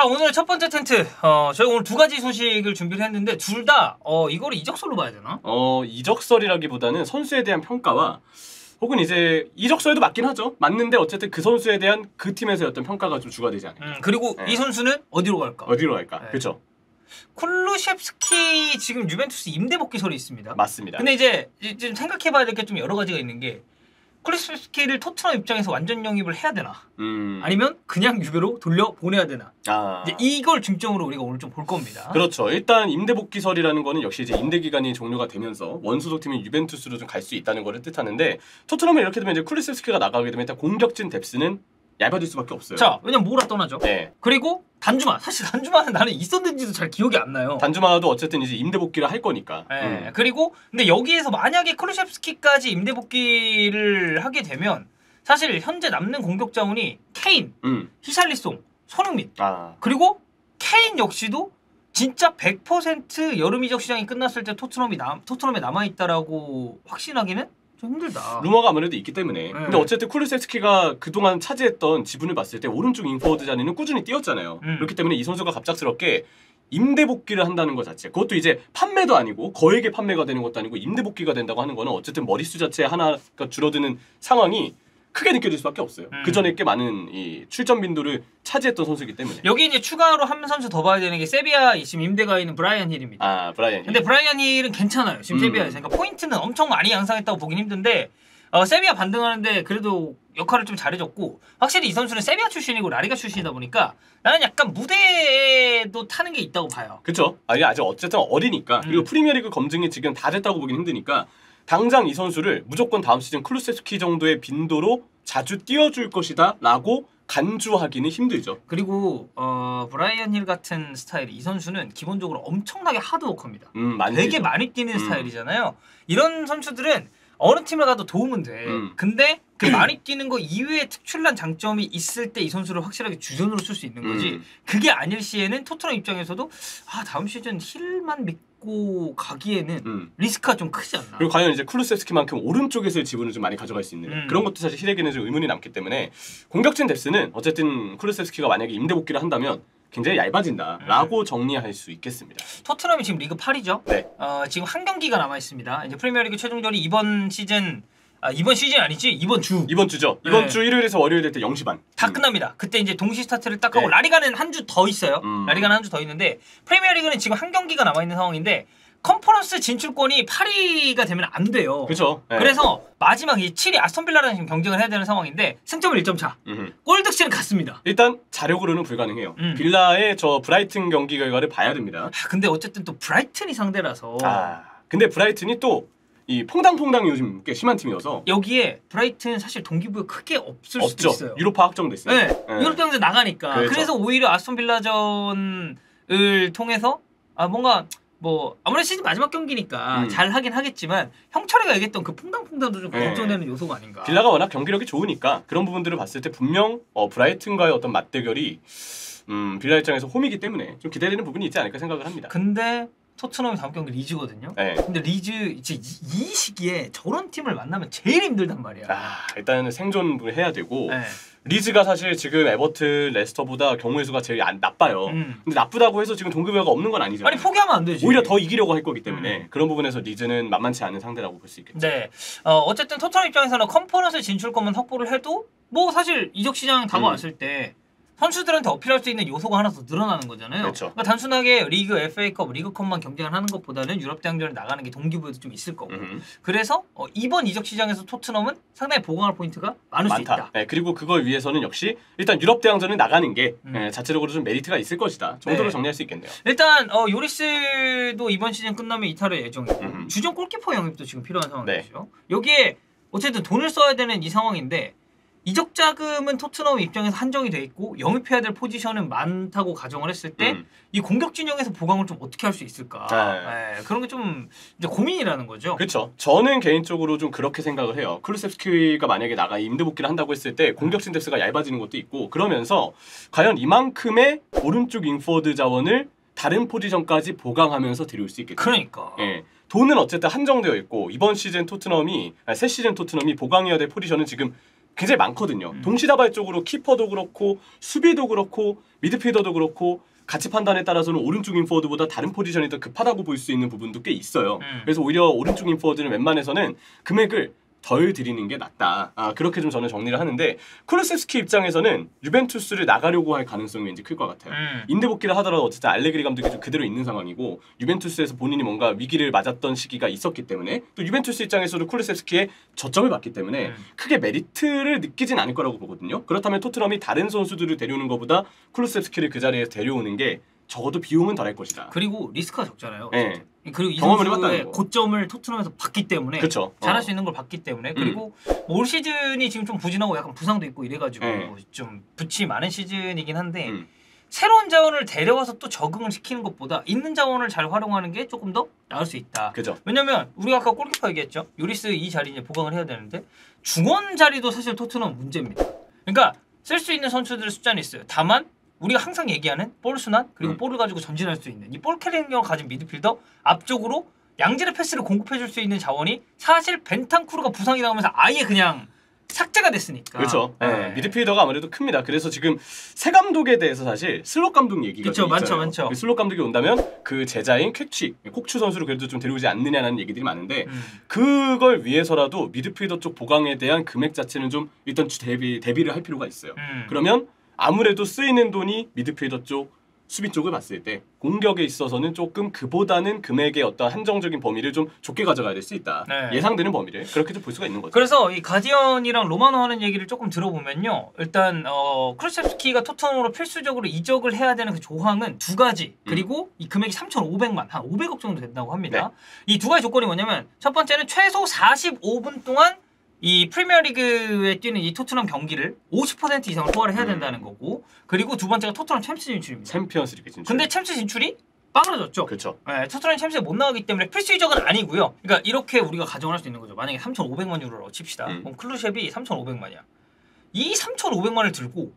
자 오늘 첫 번째 텐트 어, 저희 오늘 두 가지 소식을 준비를 했는데 둘 다 어, 이거를 이적설로 봐야 되나? 어 이적설이라기보다는 선수에 대한 평가와 혹은 이제 이적설도 맞긴 하죠. 맞는데 어쨌든 그 선수에 대한 그 팀에서의 어떤 평가가 좀 주가 되지 않을까. 음, 그리고 네. 이 선수는 어디로 갈까? 어디로 갈까? 네. 그렇죠. 쿨루셰프스키 지금 유벤투스 임대 복귀설이 있습니다. 맞습니다. 근데 이제 이- 지금 생각해봐야 될 게 좀 여러 가지가 있는 게 쿨루셰프스키를 토트넘 입장에서 완전 영입을 해야 되나? 음. 아니면 그냥 유배로 돌려 보내야 되나? 아. 이제 이걸 중점으로 우리가 오늘 좀 볼 겁니다. 그렇죠. 일단 임대 복귀설이라는 거는 역시 이제 임대 기간이 종료가 되면서 원소속 팀인 유벤투스로 좀 갈 수 있다는 거를 뜻하는데 토트넘은 이렇게 되면 이제 쿨리스스키가 나가게 되면 일단 공격진 뎁스는 얇아질 수밖에 없어요. 자, 왜냐면 모라 떠나죠. 네. 그리고 단주마. 사실 단주마는 나는 있었는지도 잘 기억이 안 나요. 단주마도 어쨌든 이제 임대 복귀를 할 거니까. 예. 음. 그리고 근데 여기에서 만약에 크루셰프스키까지 임대 복귀를 하게 되면 사실 현재 남는 공격 자원이 케인, 음. 히샬리송, 손흥민 아. 그리고 케인 역시도 진짜 100% 여름 이적 시장이 끝났을 때 토트넘이 남 토트넘에 남아 있다라고 확신하기는 좀 힘들다. 루머가 아무래도 있기 때문에. 네. 근데 어쨌든 쿨리스스키가 그동안 차지했던 지분을 봤을 때 오른쪽 인포워드 자리는 꾸준히 뛰었잖아요. 음. 그렇기 때문에 이 선수가 갑작스럽게 임대 복귀를 한다는 것 자체. 그것도 이제 판매도 아니고 거액의 판매가 되는 것도 아니고 임대 복귀가 된다고 하는 거는 어쨌든 머릿수 자체 하나가 줄어드는 상황이 크게 느껴질 수밖에 없어요. 음. 그 전에 꽤 많은 이 출전 빈도를 차지했던 선수이기 때문에. 여기 이제 추가로 한 선수 더 봐야 되는 게 세비야 지금 임대가 있는 브라이언 힐입니다. 아 브라이언. 근데 브라이언 힐은 괜찮아요. 지금 음. 세비야에서. 그러니까 포인트는 엄청 많이 양산했다고 보긴 힘든데 어, 세비야 반등하는데 그래도 역할을 좀 잘해줬고 확실히 이 선수는 세비야 출신이고 라리가 출신이다 보니까 나는 약간 무대에도 타는 게 있다고 봐요. 그렇죠. 아니 아직 어쨌든 어리니까 그리고 음. 프리미어리그 검증이 지금 다 됐다고 보긴 힘드니까 당장 이 선수를 무조건 다음 시즌 클루셉스키 정도의 빈도로 자주 띄워줄 것이다 라고 간주하기는 힘들죠. 그리고 어, 브라이언 힐 같은 스타일이 이 선수는 기본적으로 엄청나게 hard worker입니다. 음, 되게. 많이 뛰는 음. 스타일이잖아요. 이런 선수들은 어느 팀을 가도 도움은 돼. 음. 근데 그 많이 뛰는 거 이외에 특출난 장점이 있을 때 이 선수를 확실하게 주전으로 쓸 수 있는 거지. 음. 그게 아닐 시에는 토트넘 입장에서도 아 다음 시즌 힐만 믿 고 가기에는 음. 리스크가 좀 크지 않나. 그리고 과연 이제 클루셉스키만큼 오른쪽에서의 지분을 좀 많이 가져갈 수 있는 음. 그런 것도 사실 힐에게는 좀 의문이 남기 때문에 공격진 depth는 어쨌든 클루셉스키가 만약에 임대 복귀를 한다면 굉장히 음. 얇아진다라고 정리할 수 있겠습니다. 토트넘이 지금 리그 8위죠. 네. 어, 지금 한 경기가 남아 있습니다. 이제 프리미어리그 최종전이 이번 시즌 아 이번 시즌 아니지 이번 주. 이번 주죠. 이번 네. 주 일요일에서 월요일 될 때 0시 반. 다 음. 끝납니다. 그때 이제 동시 스타트를 딱 하고 네. 라리가는 한 주 더 있어요. 음. 라리가는 한 주 더 있는데 프리미어리그는 지금 한 경기가 남아 있는 상황인데 컨퍼런스 진출권이 8위가 되면 안 돼요. 그렇죠. 네. 그래서 마지막 이 7위 아스톤빌라랑 지금 경쟁을 해야 되는 상황인데 승점은 1점 차. 음흠. 골득실은 같습니다. 일단 자력으로는 불가능해요. 음. 빌라의 저 브라이튼 경기 결과를 봐야 됩니다. 아, 근데 어쨌든 또 브라이튼이 상대라서 아, 근데 브라이튼이 또 이 퐁당퐁당이 요즘 꽤 심한 팀이어서 여기에 브라이튼 사실 동기부여 크게 없을 수도 없죠. 있어요. 유로파 확정됐어요. 네, 네. 유럽 대항전 나가니까. 그렇죠. 그래서 오히려 아스톤 빌라전을 통해서 아 뭔가 뭐 아무래도 시즌 마지막 경기니까 음. 잘 하긴 하겠지만 형철이가 얘기했던 그 퐁당퐁당도 좀 네. 걱정되는 요소가 아닌가. 빌라가 워낙 경기력이 좋으니까 그런 부분들을 봤을 때 분명 어, 브라이튼과의 어떤 맞대결이 음, 빌라 입장에서 홈이기 때문에 좀 기대되는 부분이 있지 않을까 생각을 합니다. 근데 토트넘이 다음 경기 리즈거든요. 네. 근데 리즈 이제 이, 이 시기에 저런 팀을 만나면 제일 힘들단 말이야. 아, 일단은 생존을 해야 되고 네. 리즈가 사실 지금 에버튼, 레스터보다 경우의 수가 제일 안 나빠요. 음. 근데 나쁘다고 해서 지금 동기부여가 없는 건 아니죠. 아니 포기하면 안 되지. 오히려 더 이기려고 할 거기 때문에 그런 부분에서 리즈는 만만치 않은 상대라고 볼 수 있겠죠. 네. 어, 어쨌든 토트넘 입장에서는 컨퍼런스 진출권만 확보를 해도 뭐 사실 이적 시장 다가왔을 때 선수들한테 어필할 수 있는 요소가 하나 더 늘어나는 거잖아요. 그렇죠. 러니까 단순하게 리그, FA컵, 리그컵만 경쟁을 하는 것보다는 유럽 대항전에 나가는 게 동기부여도 좀 있을 거고. 음. 그래서 어, 이번 이적 시장에서 토트넘은 상당히 보강할 포인트가 많을 수 많다. 있다. 네, 그리고 그걸 위해서는 역시 일단 유럽 대항전에 나가는 게 음. 예, 자체적으로 좀 메리트가 있을 것이다. 정도로 네. 정리할 수 있겠네요. 일단 어, 요리스도 이번 시즌 끝나면 이탈할 예정이고 음. 주전 골키퍼 영입도 지금 필요한 네. 상황이죠. 여기에 어쨌든 돈을 써야 되는 이 상황인데 이적 자금은 토트넘 입장에서 한정이 돼 있고 영입해야 될 포지션은 많다고 가정을 했을 때이 음. 공격 진영에서 보강을 좀 어떻게 할 수 있을까? 네. 네, 그런 게 좀 이제 고민이라는 거죠. 그렇죠. 저는 개인적으로 좀 그렇게 생각을 해요. 클루세스키가 만약에 나가 임대 복귀를 한다고 했을 때 공격진 뎁스가 얇아지는 것도 있고 그러면서 과연 이만큼의 오른쪽 윙포워드 자원을 다른 포지션까지 보강하면서 데려올 수 있겠죠. 그러니까. 예. 돈은 어쨌든 한정되어 있고 이번 시즌 토트넘이 아니, 새 시즌 토트넘이 보강해야 될 포지션은 지금 굉장히 많거든요. 음. 동시다발적으로 키퍼도 그렇고 수비도 그렇고 미드필더도 그렇고 가치 판단에 따라서는 오른쪽 윙포워드보다 다른 포지션이 더 급하다고 볼 수 있는 부분도 꽤 있어요. 음. 그래서 오히려 오른쪽 윙포워드는 웬만해서는 금액을 덜 들이는 게 낫다. 아, 그렇게 좀 저는 정리를 하는데 쿠르세스키 입장에서는 유벤투스를 나가려고 할 가능성이 왠지 클것 같아요. 음. 임대 복귀를 하더라도 어쨌든 알레그리 감독이 좀 그대로 있는 상황이고 유벤투스에서 본인이 뭔가 위기를 맞았던 시기가 있었기 때문에 또 유벤투스 입장에서도 쿠르세스키의 저점을 봤기 때문에 음. 크게 메리트를 느끼진 않을 거라고 보거든요. 그렇다면 토트넘이 다른 선수들을 데려오는 것보다 쿠르세스키를 그 자리에 데려오는 게 적어도 비용은 덜할 것이다. 그리고 리스크가 적잖아요. 예. 그리고 이 선수의. 고점을 토트넘에서 봤기 때문에 그렇죠. 잘할 어. 수 있는 걸 봤기 때문에 그리고 뭐올 시즌이 지금 좀 부진하고 약간 부상도 있고 이래가지고 네. 좀 붓이 많은 시즌이긴 한데 음. 새로운 자원을 데려와서 또 적응을 시키는 것보다 있는 자원을 잘 활용하는 게 조금 더 나을 수 있다. 그죠. 왜냐면 우리가 아까 골키퍼 얘기했죠. 요리스 이 자리 이제 보강을 해야 되는데 중원 자리도 사실 토트넘 문제입니다. 그러니까 쓸 수 있는 선수들의 숫자는 있어요. 다만 우리가 항상 얘기하는 볼 순환 그리고 음. 볼을 가지고 전진할 수 있는 이 볼 캐리력을 가진 미드필더 앞쪽으로 양질의 패스를 공급해 줄 수 있는 자원이 사실 벤탄쿠르가 부상이 나오면서 아예 그냥 삭제가 됐으니까. 그렇죠. 예, 네. 미드필더가 아무래도 큽니다. 그래서 지금 새 감독에 대해서 사실 슬롯 감독 얘기가 그쵸, 좀 많죠, 있잖아요. 많죠. 그 슬롯 감독이 온다면 그 제자인 퀵치, 콕추 선수를 그래도 좀 데려오지 않느냐는 얘기들이 많은데 음. 그걸 위해서라도 미드필더 쪽 보강에 대한 금액 자체는 좀 일단 대비 대비를 할 필요가 있어요. 음. 그러면 아무래도 쓰이는 돈이 미드필더 쪽 수비 쪽을 봤을 때 공격에 있어서는 조금 그보다는 금액의 어떤 한정적인 범위를 좀 좁게 가져가야 될 수 있다. 네. 예상되는 범위를 그렇게 좀 볼 수가 있는 거죠. 그래서 이 가디언이랑 로마노 하는 얘기를 조금 들어보면요. 일단 어 클루셉스키가 토트넘으로 필수적으로 이적을 해야 되는 그 조항은 두 가지. 음. 그리고 이 금액이 3,500만, 한 500억 정도 된다고 합니다. 네. 이두 가지 조건이 뭐냐면 첫 번째는 최소 45분 동안 이 프리미어리그에 뛰는 이 토트넘 경기를 50% 이상을 소화를 해야 음. 된다는 거고 그리고 두 번째가 토트넘 챔스 진출입니다. 챔피언스 리그 진출. 근데 챔스 진출이 빠그러졌죠. 그렇죠. 네, 토트넘 챔스에 못 나가기 때문에 필수 이적은 아니고요. 그러니까 이렇게 우리가 가정을 할수 있는 거죠. 만약에 3,500만 유로라고 칩시다. 음. 그럼 클루셉이 3,500만이야. 이 3,500만을 들고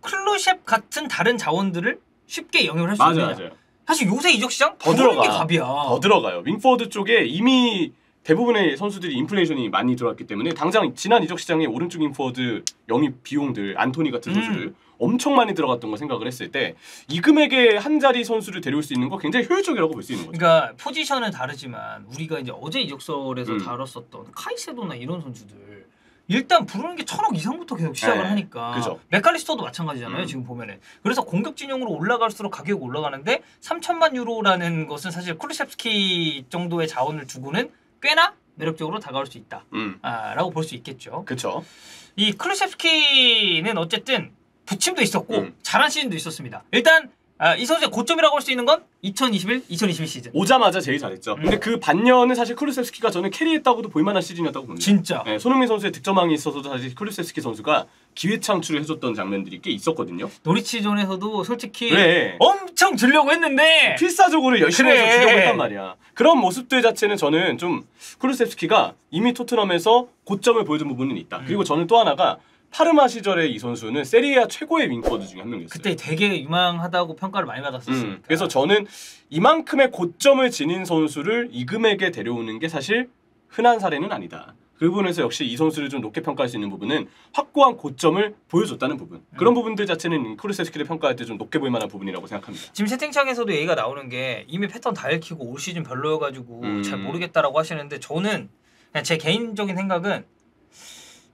클루셉 같은 다른 자원들을 쉽게 영입을 할 수 있느냐? 맞아요. 사실 요새 이적 시장 더 부르는 게 들어가. 갑이야. 더 들어가요. 윙포워드 쪽에 이미 대부분의 선수들이 인플레이션이 많이 들어왔기 때문에 당장 지난 이적 시장에 오른쪽 윙포워드 영입 비용들 안토니 같은 음. 선수들 엄청 많이 들어갔던 거 생각을 했을 때 이 금액에 한 자리 선수를 데려올 수 있는 거 굉장히 효율적이라고 볼 수 있는 거죠. 그러니까 포지션은 다르지만 우리가 이제 어제 이적설에서 음. 다뤘었던 카이세도나 이런 선수들 일단 부르는 게 천억 이상부터 계속 시작을 네, 하니까 그죠. 메칼리스터도 마찬가지잖아요 음. 지금 보면은 그래서 공격 진영으로 올라갈수록 가격이 올라가는데 3천만 유로라는 것은 사실 쿠르셉스키 정도의 자원을 두고는 꽤나 매력적으로 다가올 수 있다 음, 아, 라고 볼수 있겠죠 그렇죠. 이 클루셉스키는 어쨌든 부침도 있었고 음. 잘한 시즌도 있었습니다 일단 아, 이 선수의 고점이라고 할 수 있는 건 2021, 2022 시즌 오자마자 제일 잘했죠. 음. 근데 그 반년은 사실 쿠르세스키가 저는 캐리했다고도 볼만한 시즌이었다고 봅니다. 진짜 네, 손흥민 선수의 득점왕이 있어서도 사실 쿠르세스키 선수가 기회 창출을 해줬던 장면들이 꽤 있었거든요. 노리치존에서도 솔직히 그래. 엄청 주려고 했는데 필사적으로 열심히 그래. 해서 주려고 했단 말이야. 그런 모습들 자체는 저는 좀 쿠르셉스키가 이미 토트넘에서 고점을 보여준 부분은 있다. 음. 그리고 저는 또 하나가 파르마 시절의 이 선수는 세리아 최고의 윙포드 중에 한 명이었어요. 그때 되게 유망하다고 평가를 많이 받았었으니까. 음, 그래서 저는 이만큼의 고점을 지닌 선수를 이 금액에 데려오는 게 사실 흔한 사례는 아니다. 그 부분에서 역시 이 선수를 좀 높게 평가할 수 있는 부분은 확고한 고점을 보여줬다는 부분. 그런 음. 부분들 자체는 쿠르세스키를 평가할 때 좀 높게 볼 만한 부분이라고 생각합니다. 지금 채팅창에서도 얘기가 나오는 게 이미 패턴 다 읽히고 올 시즌 별로여가지고 음. 잘 모르겠다라고 하시는데 저는 그냥 제 개인적인 생각은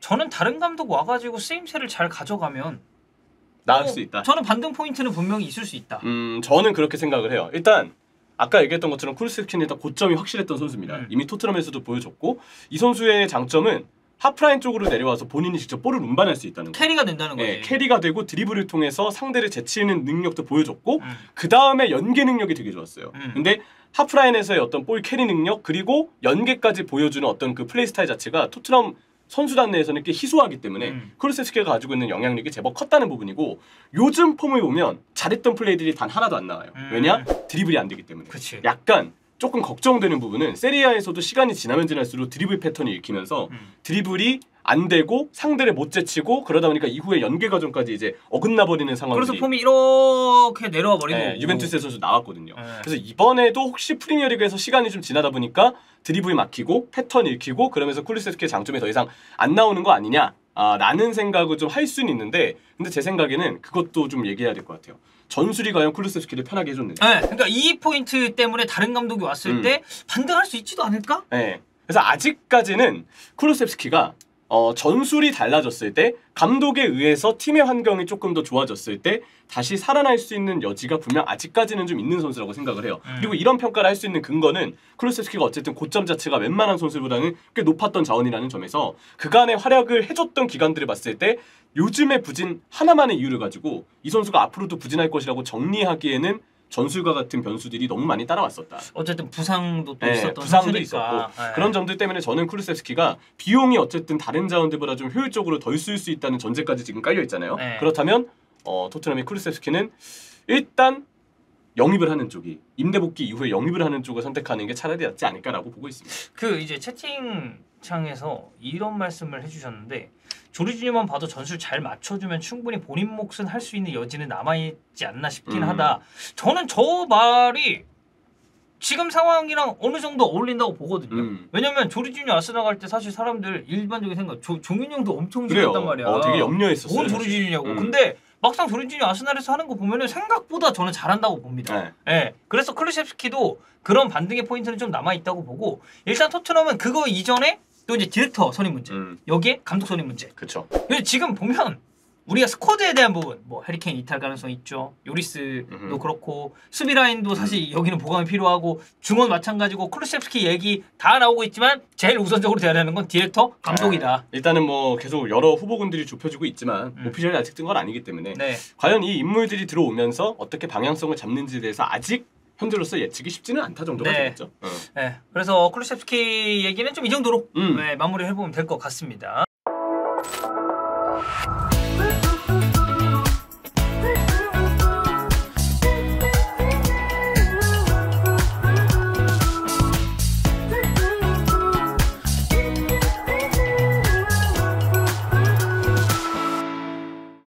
저는 다른 감독 와가지고 쓰임새를 잘 가져가면 나을 어, 수 있다. 저는 반등 포인트는 분명히 있을 수 있다. 음, 저는 그렇게 생각을 해요. 일단 아까 얘기했던 것처럼 쿠르스키는 일단 고점이 확실했던 선수입니다. 음. 이미 토트넘에서도 보여줬고 이 선수의 장점은 하프라인 쪽으로 내려와서 본인이 직접 볼을 운반할 수 있다는 거. 캐리가 된다는 거지. 예, 캐리가 되고 드리블을 통해서 상대를 제치는 능력도 보여줬고 음. 그 다음에 연계 능력이 되게 좋았어요. 음. 근데 하프라인에서의 어떤 ball carry 능력 그리고 연계까지 보여주는 어떤 그 플레이 스타일 자체가 토트넘 선수단 내에서는 꽤 희소하기 때문에 음. 클루셉스키가 가지고 있는 영향력이 제법 컸다는 부분이고 요즘 폼을 보면 잘했던 플레이들이 단 하나도 안 나와요. 음. 왜냐? 드리블이 안 되기 때문에. 그치. 약간 조금 걱정되는 부분은 세리아에서도 시간이 지나면 지날수록 드리블 패턴이 읽히면서 음. 드리블이 안 되고 상대를 못 제치고 그러다 보니까 이후에 연계 과정까지 이제 어긋나 버리는 상황들이 그래서 폼이 이렇게 내려와 버리고 네, 유벤투스의 선수 나왔거든요. 네. 그래서 이번에도 혹시 프리미어리그에서 시간이 좀 지나다 보니까 드리블이 막히고 패턴 읽히고 그러면서 쿨리세스키의 장점이 더 이상 안 나오는 거 아니냐? 아, 라는 생각을 좀 할 수는 있는데 근데 제 생각에는 그것도 좀 얘기해야 될 것 같아요. 전술이 과연 쿨리세스키를 편하게 해줬는지. 네, 그러니까 이 포인트 때문에 다른 감독이 왔을 음. 때 반등할 수 있지도 않을까? 네. 그래서 아직까지는 쿠루셉스키가 어, 전술이 달라졌을 때 감독에 의해서 팀의 환경이 조금 더 좋아졌을 때 다시 살아날 수 있는 여지가 분명 아직까지는 좀 있는 선수라고 생각을 해요. 음. 그리고 이런 평가를 할 수 있는 근거는 쿠루셉스키가 어쨌든 고점 자체가 웬만한 선수보다는 꽤 높았던 자원이라는 점에서 그간의 활약을 해줬던 기간들을 봤을 때 요즘의 부진 하나만의 이유를 가지고 이 선수가 앞으로도 부진할 것이라고 정리하기에는 전술과 같은 변수들이 너무 많이 따라왔었다. 어쨌든 부상도 또 네, 있었던 부상도 선수니까. 있었고 네. 그런 점들 때문에 저는 쿠르세스키가 비용이 어쨌든 다른 자원들보다 좀 효율적으로 덜 쓸 수 있다는 전제까지 지금 깔려 있잖아요. 네. 그렇다면 어, 토트넘의 쿠르세스키는 일단 영입을 하는 쪽이 임대 복귀 이후에 영입을 하는 쪽을 선택하는 게 차라리 낫지 않을까라고 보고 있습니다. 그 이제 채팅창에서 이런 말씀을 해주셨는데 조르지니만 봐도 전술 잘 맞춰주면 충분히 본인 몫은 할 수 있는 여지는 남아있지 않나 싶긴 음. 하다. 저는 저 말이 지금 상황이랑 어느 정도 어울린다고 보거든요. 음. 왜냐면 조르지니 아스날 갈때 사실 사람들 일반적인 생각 조, 종윤 형도 엄청. 싫었단 말이야. 어, 되게 염려했었어요. 뭔 조르지니냐고. 음. 근데 막상 조르지니 아스날에서 하는 거 보면은 생각보다 저는 잘한다고 봅니다. 네. 예. 그래서 클루셉스키도 그런 반등의 포인트는 좀 남아 있다고 보고 일단 토트넘은 그거 이전에 또 이제 디렉터 선임 문제. 음, 여기에 감독 선임 문제. 그렇죠. 지금 보면 우리가 스쿼드에 대한 부분, 뭐 해리케인 이탈 가능성 있죠. 요리스도 음흠. 그렇고 수비 라인도 사실 여기는 보강이 필요하고 중원 마찬가지고 클루셉스키 얘기 다 나오고 있지만 제일 우선적으로 돼야 되는 건 디렉터 감독이다. 일단은 뭐 계속 여러 후보군들이 좁혀지고 있지만 음. official이 아직 뜬 건 아니기 때문에 네. 과연 이 인물들이 들어오면서 어떻게 방향성을 잡는지에 대해서 아직 현재로서 예측이 쉽지는 않다 정도가 네. 되겠죠. 어. 네. 그래서 클루셉스키 얘기는 좀 이 정도로 음. 네, 마무리해보면 될 것 같습니다.